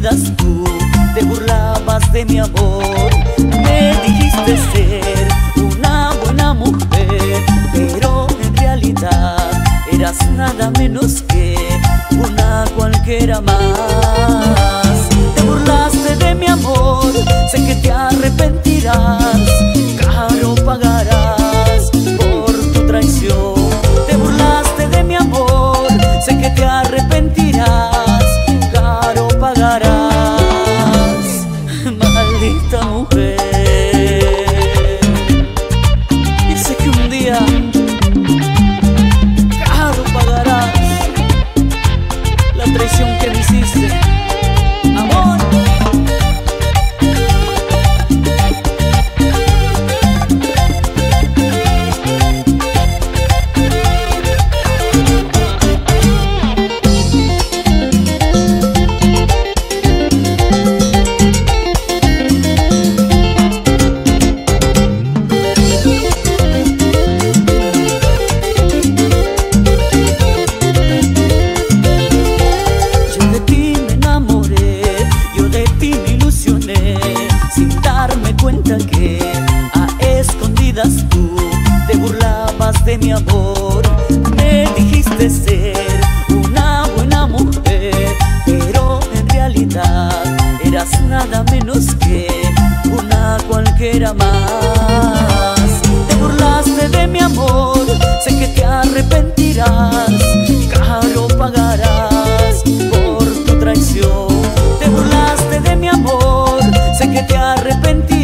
vidas tú te burlabas de mi amor. Me dijiste ser una buena mujer, pero en realidad eras nada menos que una cualquiera más. Te burlaste de mi amor, sé que te arrepentirás. Cuenta que a escondidas tú te burlabas de mi amor. Me dijiste ser una buena mujer, pero en realidad eras nada menos que una cualquiera más. Te burlaste de mi amor, sé que te arrepentirás, caro pagarás por tu traición. Te burlaste de mi amor, sé que te arrepentirás.